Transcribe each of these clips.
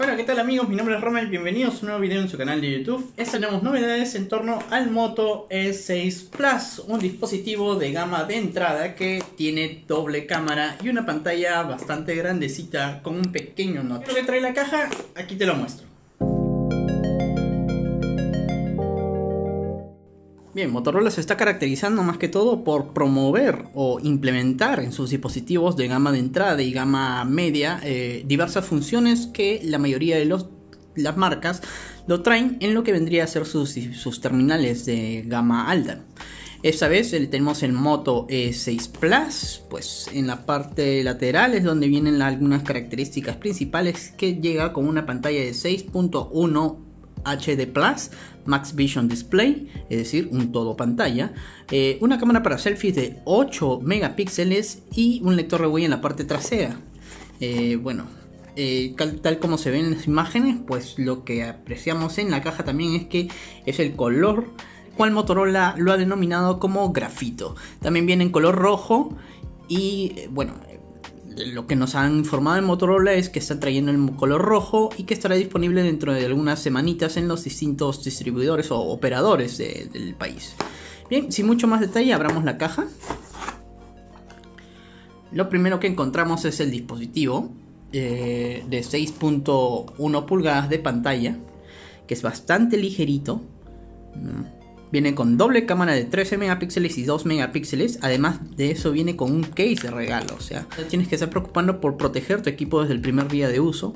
Hola, ¿qué tal amigos? Mi nombre es Rommel, bienvenidos a un nuevo video en su canal de YouTube. Esta tenemos novedades en torno al Moto E6 Plus, un dispositivo de gama de entrada que tiene doble cámara y una pantalla bastante grandecita con un pequeño notch. Lo que trae la caja, aquí te lo muestro. Bien, Motorola se está caracterizando más que todo por promover o implementar en sus dispositivos de gama de entrada y gama media eh, diversas funciones que la mayoría de las marcas lo traen en lo que vendría a ser sus, sus terminales de gama alta. Esta vez tenemos el Moto E6 Plus, pues en la parte lateral es donde vienen algunas características principales que llega con una pantalla de 6.1 HD Plus, Max Vision Display, es decir, un todo pantalla, eh, una cámara para selfies de 8 megapíxeles y un lector de huella en la parte trasera. Eh, bueno, eh, tal, como se ven en las imágenes, pues lo que apreciamos en la caja también es que es el color, cual Motorola lo ha denominado como grafito. También viene en color rojo y bueno, lo que nos han informado en Motorola es que está trayendo el color rojo y que estará disponible dentro de algunas semanitas en los distintos distribuidores o operadores del país. Bien, sin mucho más detalle, abramos la caja. Lo primero que encontramos es el dispositivo eh, de 6.1 pulgadas de pantalla, que es bastante ligerito. Viene con doble cámara de 13 megapíxeles y 2 megapíxeles. Además de eso viene con un case de regalo. O sea, tienes que estar preocupando por proteger tu equipo desde el primer día de uso.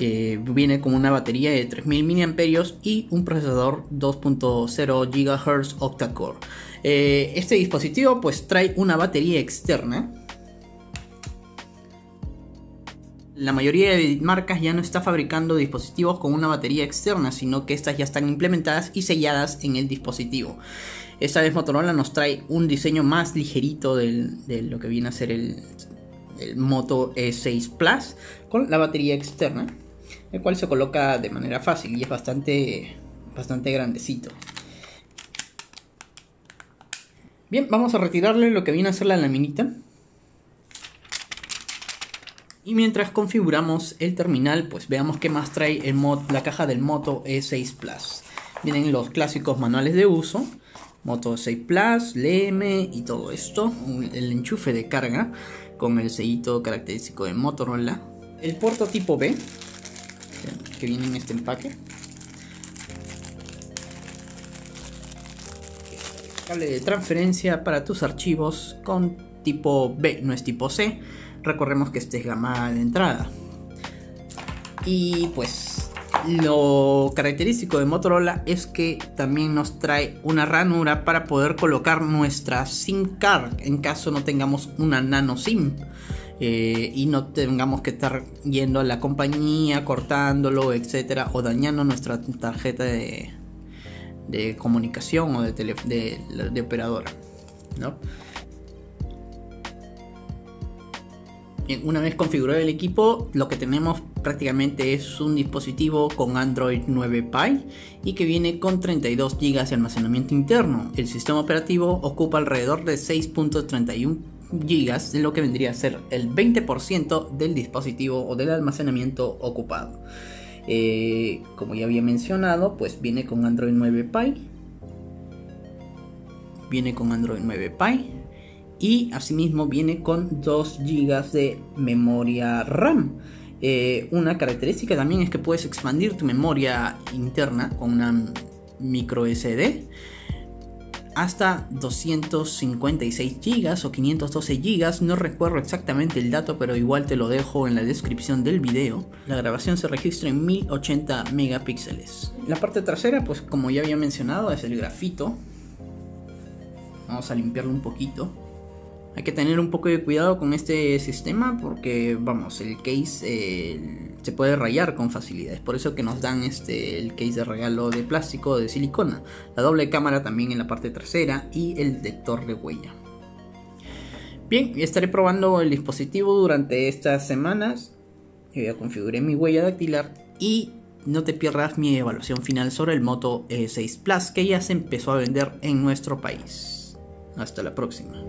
Eh, viene con una batería de 3000 mAh y un procesador 2.0 GHz octa-core. Eh, este dispositivo pues trae una batería externa La mayoría de marcas ya no está fabricando dispositivos con una batería externa, sino que estas ya están implementadas y selladas en el dispositivo. Esta vez Motorola nos trae un diseño más ligerito de lo que viene a ser el, Moto E6 Plus con la batería externa, el cual se coloca de manera fácil y es bastante, bastante grandecito. Bien, vamos a retirarle lo que viene a ser la laminita. Y mientras configuramos el terminal, pues veamos qué más trae el mod, la caja del Moto E6 Plus. Vienen los clásicos manuales de uso, Moto E6 Plus, LM y todo esto. El enchufe de carga con el sellito característico de Motorola. El puerto tipo B, que viene en este empaque. Cable de transferencia para tus archivos con tipo B, no es tipo C recordemos que este es gama de entrada. Y pues lo característico de Motorola es que también nos trae una ranura para poder colocar nuestra SIM card en caso no tengamos una nano SIM. Eh, y no tengamos que estar yendo a la compañía, cortándolo, etcétera, o dañando nuestra tarjeta de, comunicación o de, de, de operadora. ¿no? Una vez configurado el equipo, lo que tenemos prácticamente es un dispositivo con Android 9 Pie y que viene con 32 GB de almacenamiento interno. El sistema operativo ocupa alrededor de 6.31 GB, de lo que vendría a ser el 20% del dispositivo o del almacenamiento ocupado. Eh, como ya había mencionado, pues viene con Android 9 Pie. Viene con Android 9 Pie y asimismo viene con 2 GB de memoria RAM. Eh, una característica también es que puedes expandir tu memoria interna con una micro SD hasta 256 GB o 512 GB, no recuerdo exactamente el dato, pero igual te lo dejo en la descripción del video. La grabación se registra en 1080 megapíxeles. La parte trasera, pues como ya había mencionado, es el grafito. Vamos a limpiarlo un poquito. Hay que tener un poco de cuidado con este sistema porque, vamos, el case eh, se puede rayar con facilidad. Es por eso que nos dan este, el case de regalo de plástico de silicona. La doble cámara también en la parte trasera y el detector de huella. Bien, estaré probando el dispositivo durante estas semanas. Yo ya configuré mi huella dactilar y no te pierdas mi evaluación final sobre el Moto E6 Plus que ya se empezó a vender en nuestro país. Hasta la próxima.